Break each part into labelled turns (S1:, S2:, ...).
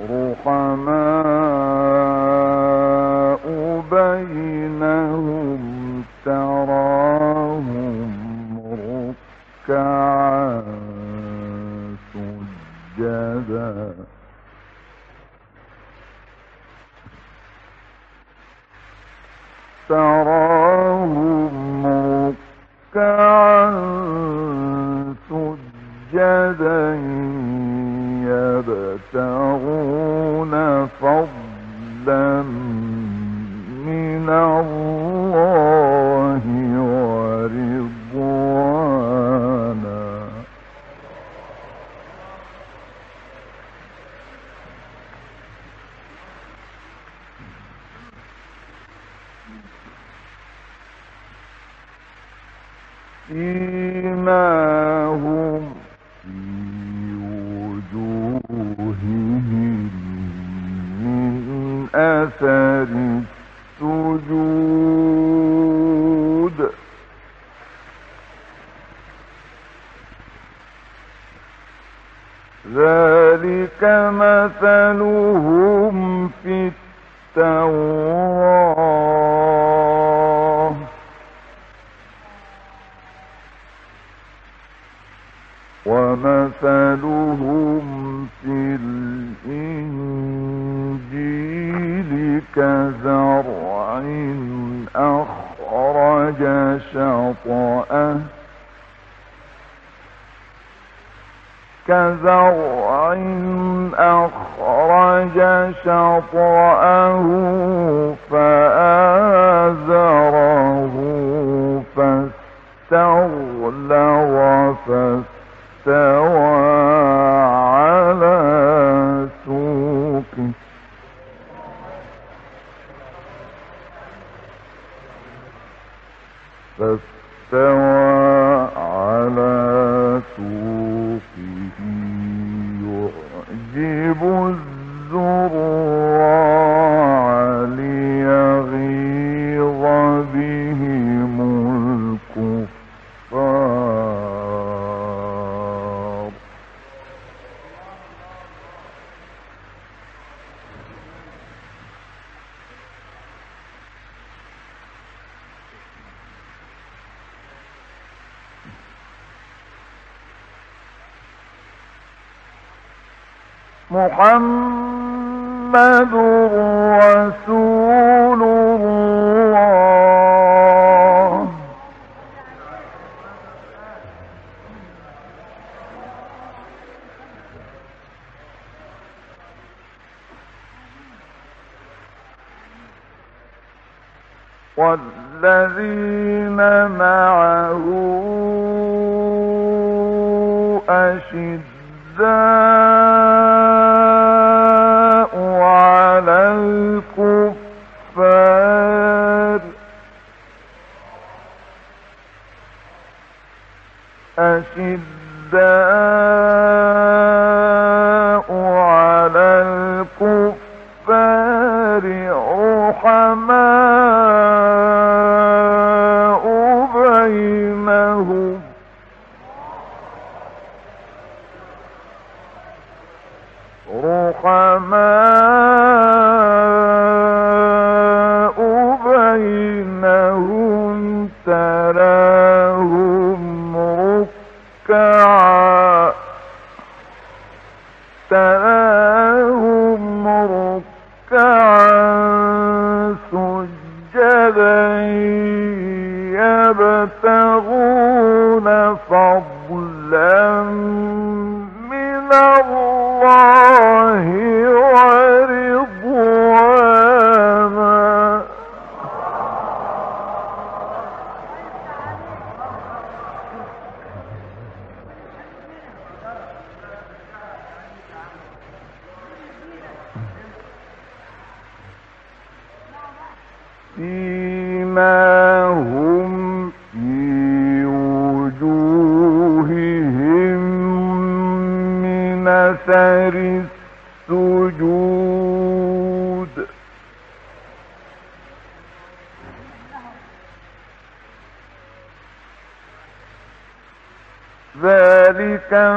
S1: رحماء ذلك مثلهم في التوراة. ومثلهم في الإنجيل كزرع أخرج شطأه. كزرع أخرج شطأه فآزره فاستغلظ فاستوى على سوقه. فاستوى محمد رسول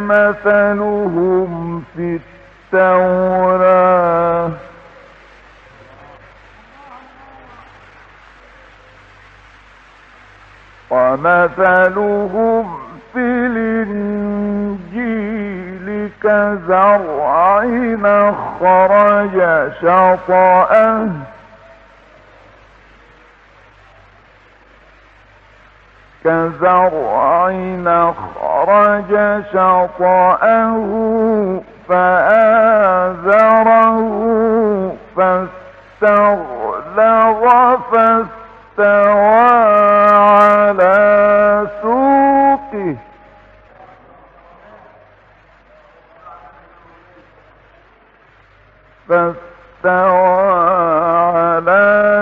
S1: مثلهم في التوراة ومثلهم في الإنجيل كزرع أخرج شطأه كزرع خرج شطأه فآذره فاستغلظ فاستوى على سوقه. فاستوى على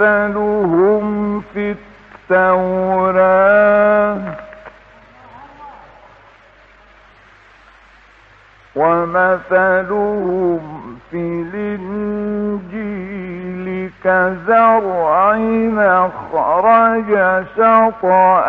S1: مثلهم في التوراة ومثلهم في الإنجيل كزرع أخرج شطأ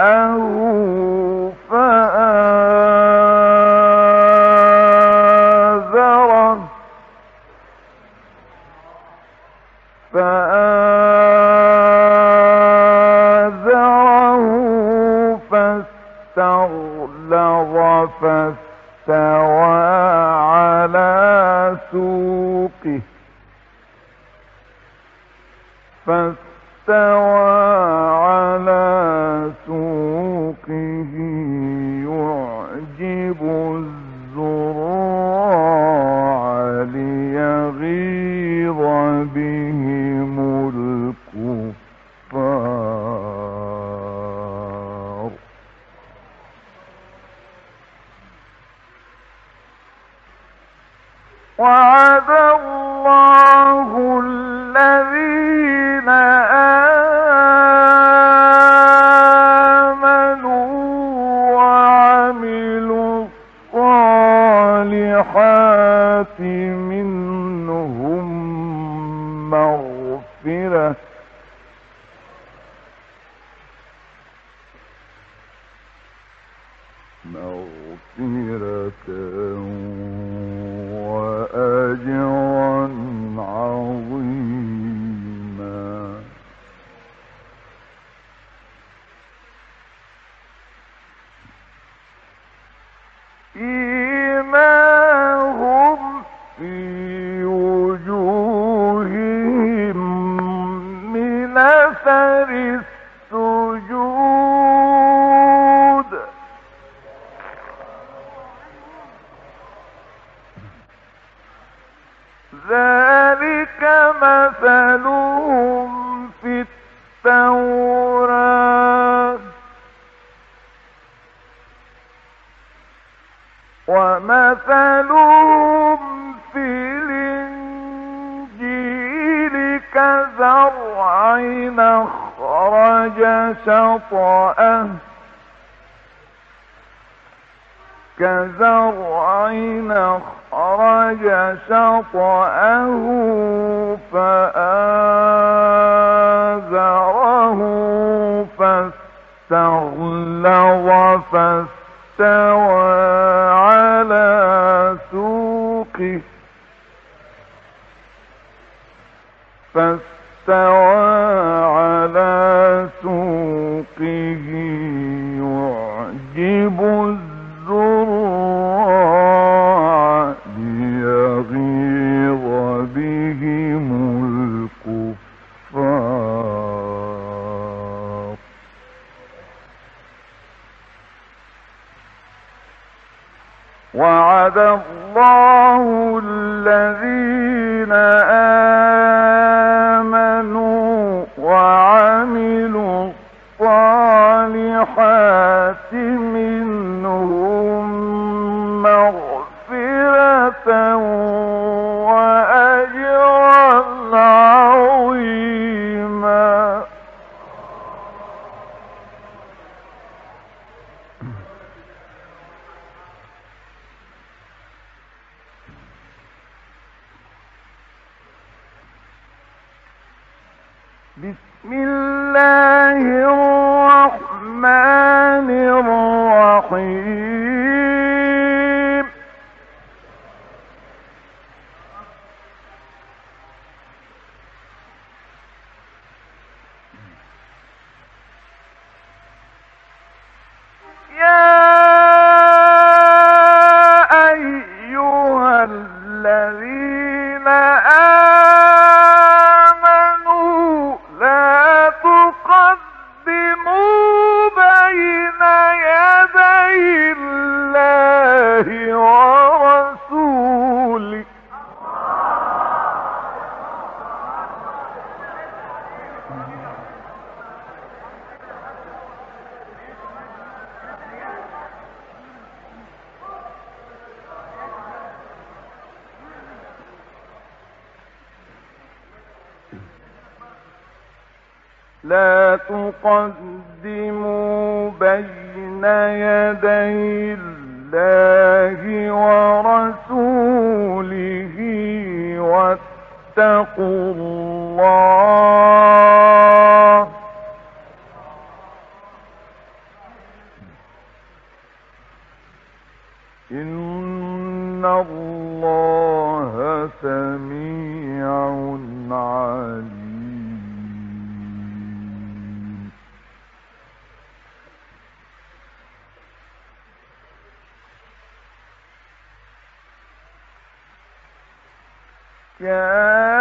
S1: Mira-te un ومثلهم في الإنجيل كزرع أخرج شطأه. كزرع أخرج شطأه فآزره فاستغلظ فاستوى. فاستوى على سوقه يعجب Yeah.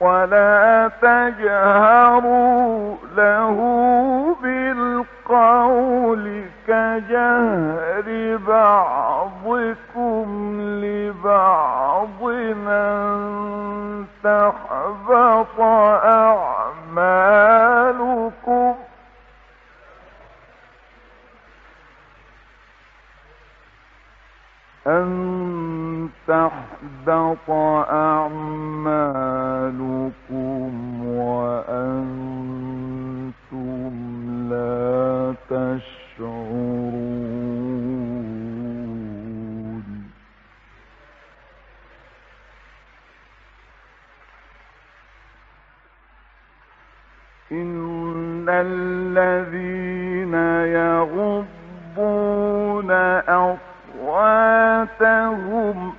S1: ولا تجهروا له بالقول كجهر بعضكم لبعض أن تحبط أعمالكم أن تحبط أعمالكم وأنتم لا تشعرون إن الذين يغضون أصواتهم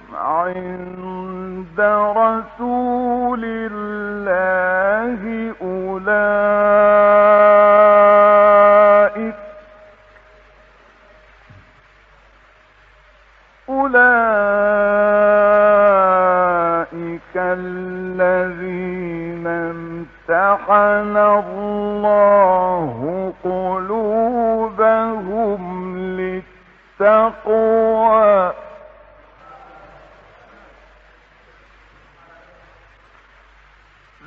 S1: عند رسول الله أولئك أولئك الذين امتحن الله قلوبهم للتقوى.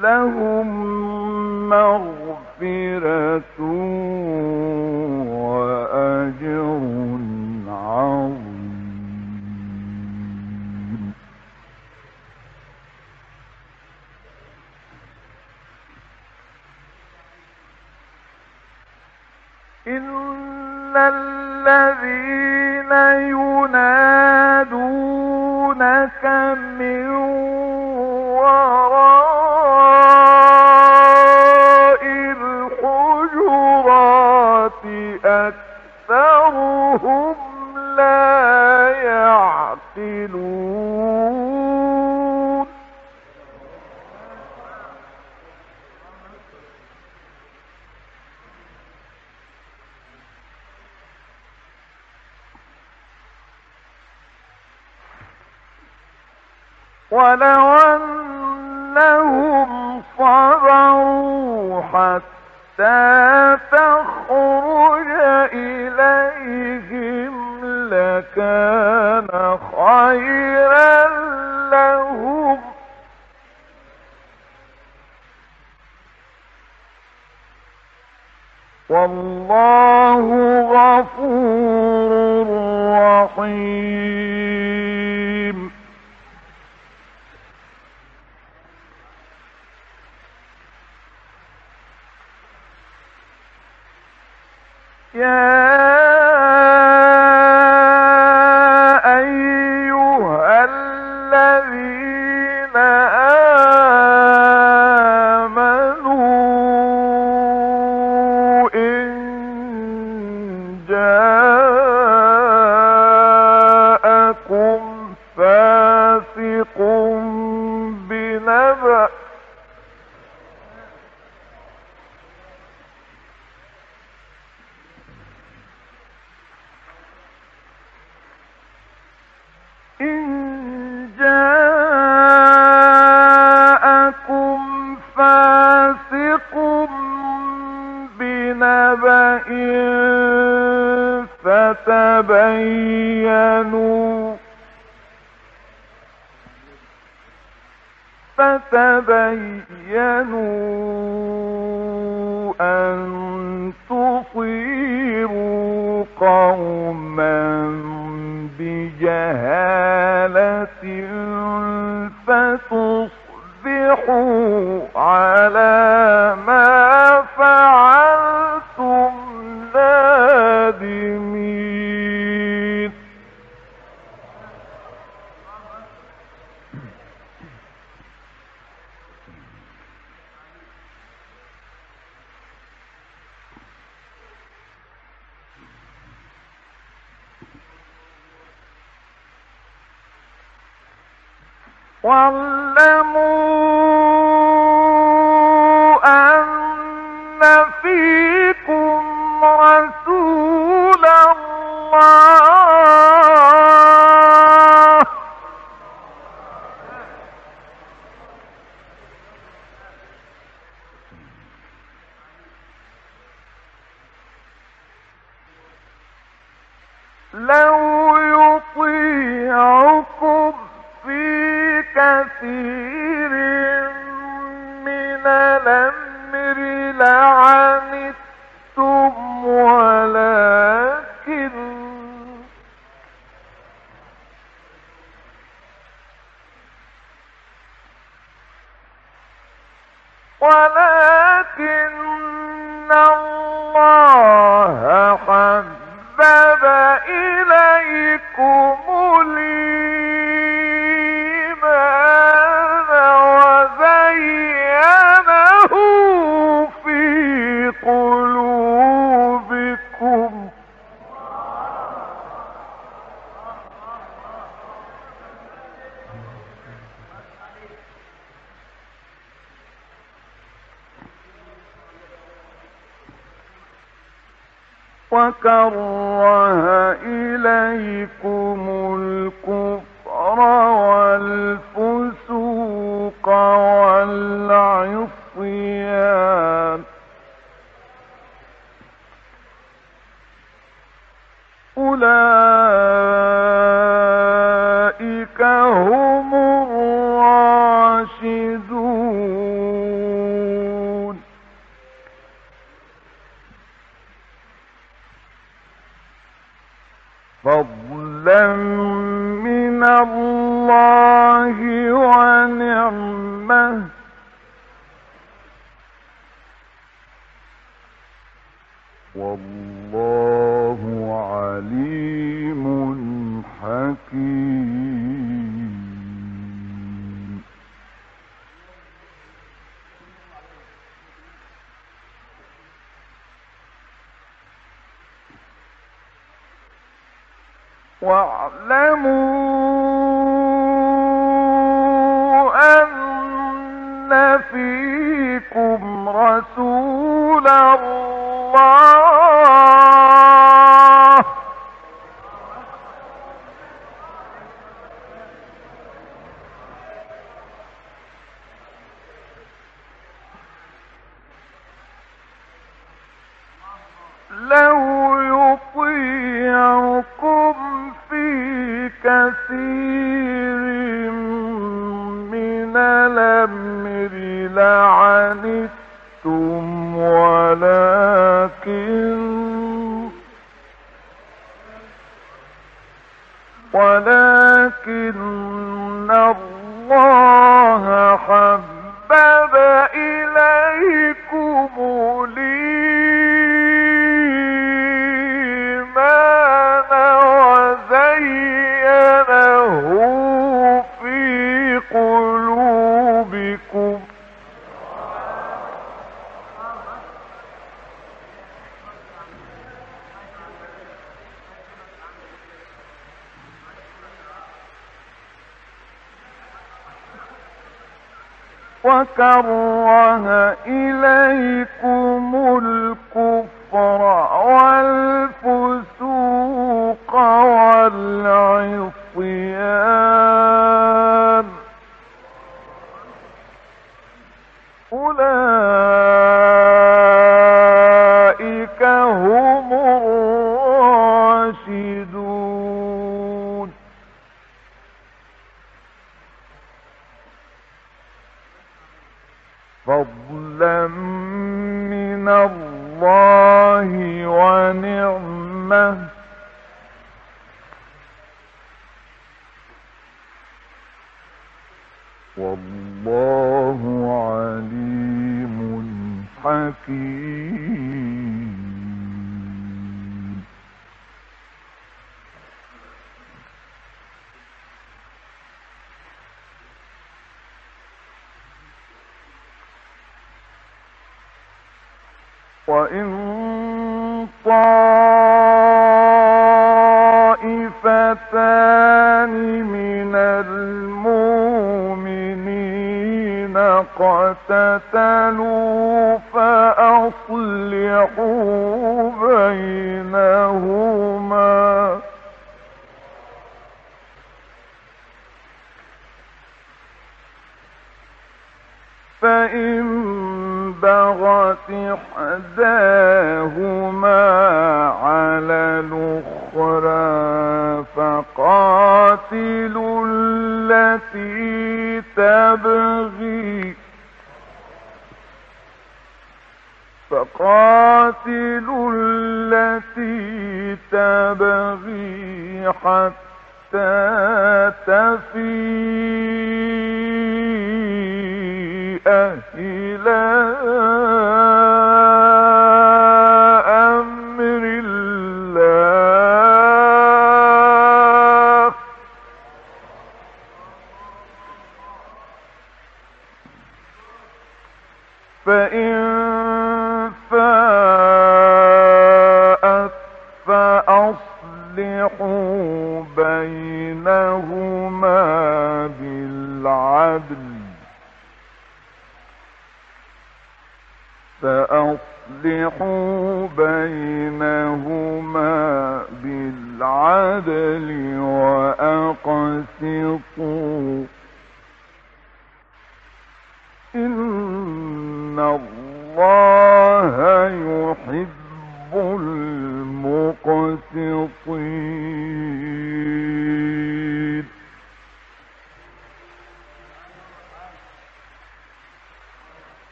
S1: لهم مغفرة وأجر عظيم. إن الذين ينادونك من وراء ولو أنهم صبروا حتى تخرج إليهم لكان خيرا لهم والله غفور رحيم فتبينوا فتبينوا أن تصيبوا قوما بجهالة فتصبحوا على ما فعلتم والله كره إليكم الكفر والفسوق والعصيان. أولئك هم واعلموا ولكن ولكن كره إن فضلا من الله ونعمه والله عليم حكيم وإن طائفتان من المؤمنين قتتلوا فأصلحوا بينهما. فإن بغت إحداهما على الأخرى فقاتلوا التي تبغي. فقاتلوا التي تبغي حتى تفيء إلى بينهما بالعدل وأقسطوا.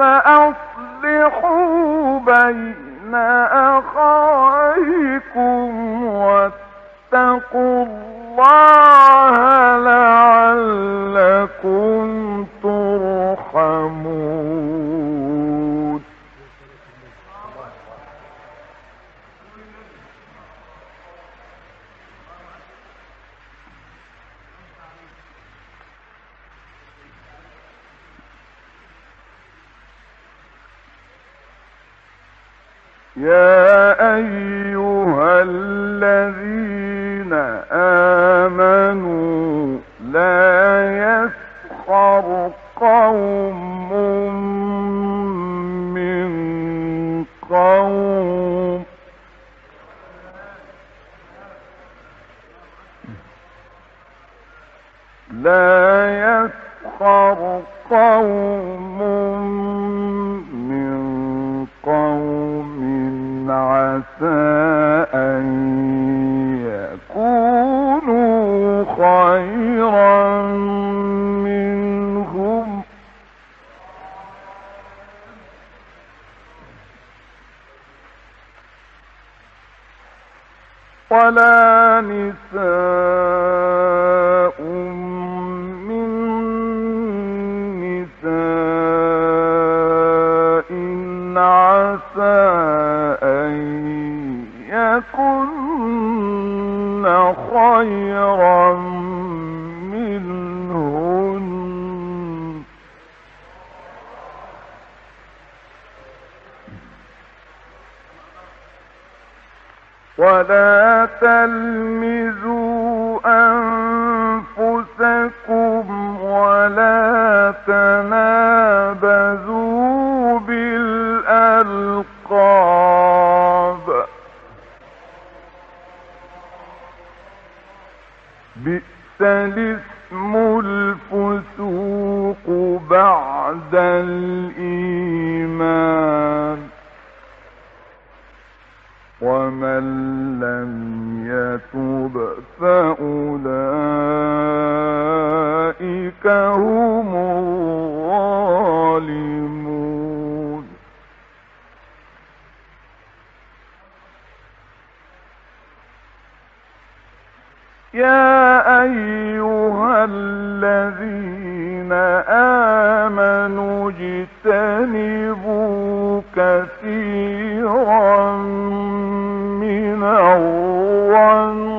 S1: فأصلحوا بين أخويكم واتقوا الله لعلكم ولا نساء ولا هم يا أيها الذين آمنوا اجتنبوا كثيرا من الظن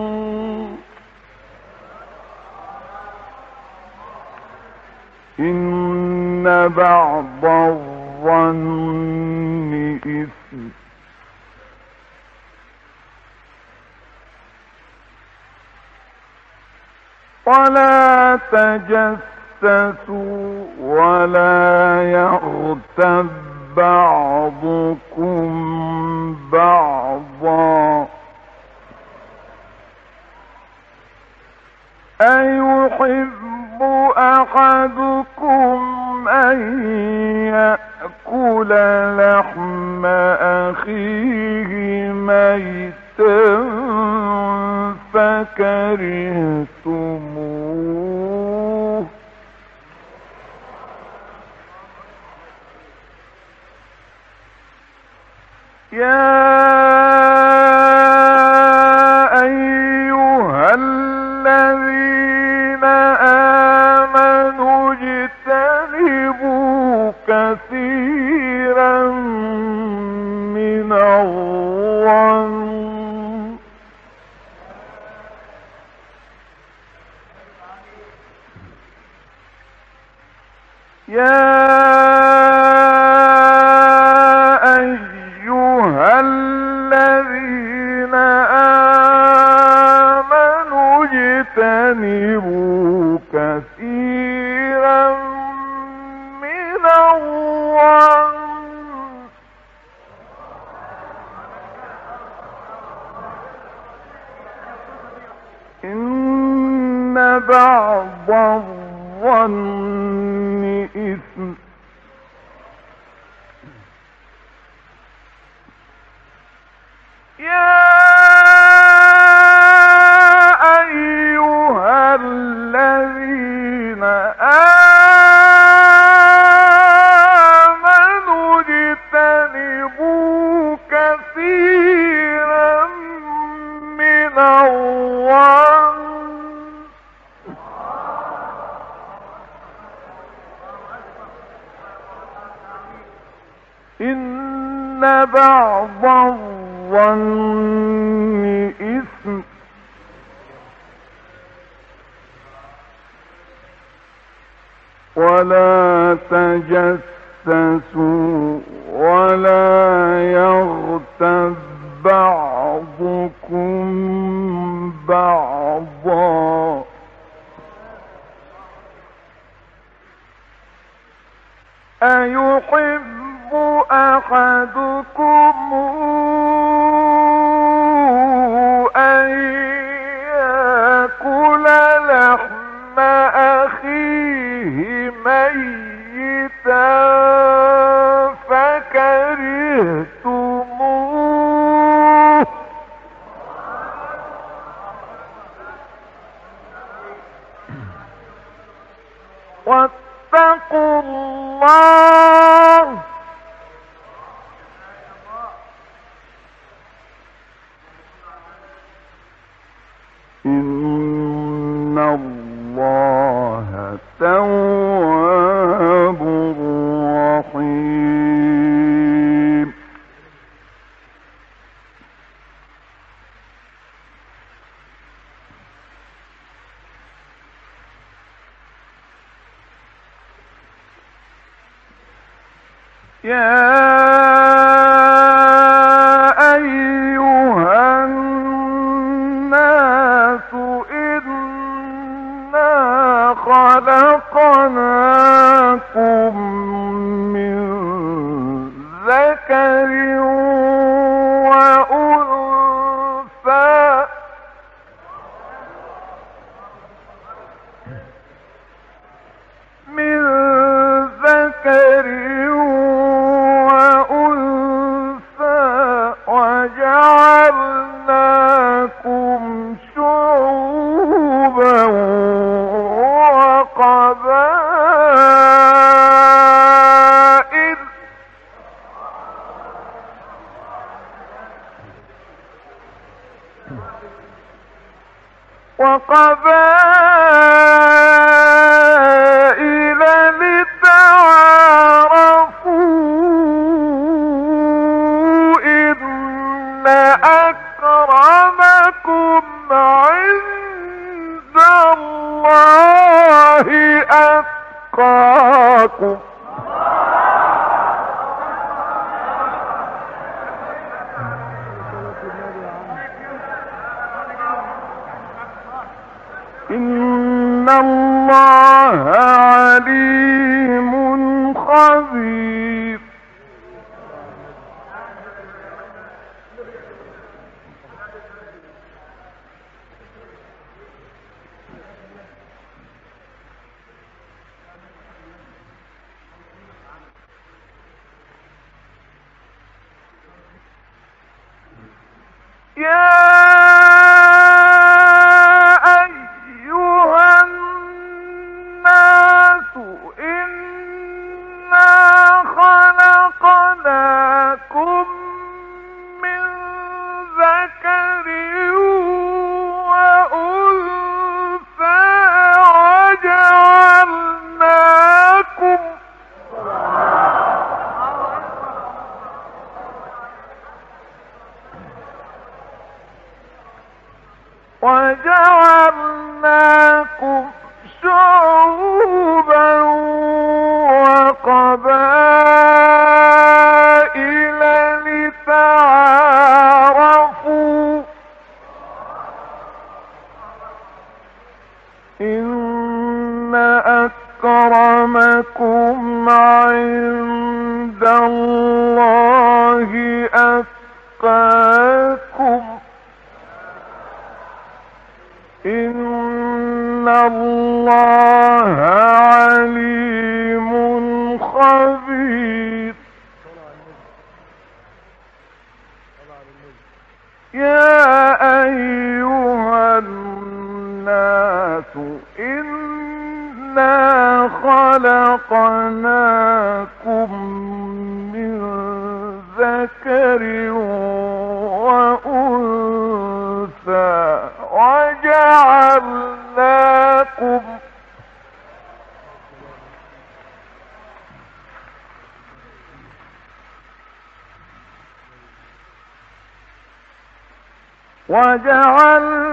S1: إن بعض الظن إثم. ولا تجسسوا ولا يغتب بعضكم بعضا. أيحب أحدكم أن يأكل لحم أخيه ميتا فكرهتموه. يا بعض وقبائل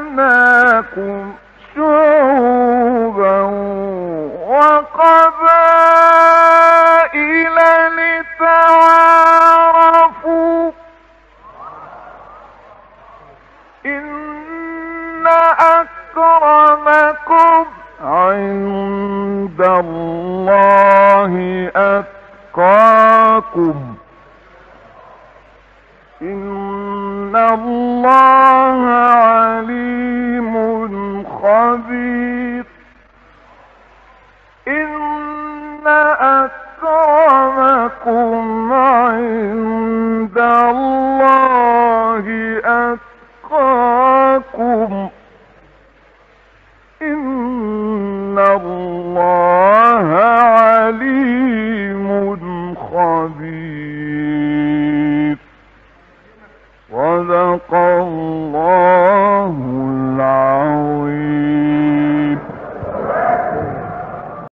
S1: وجعلناكم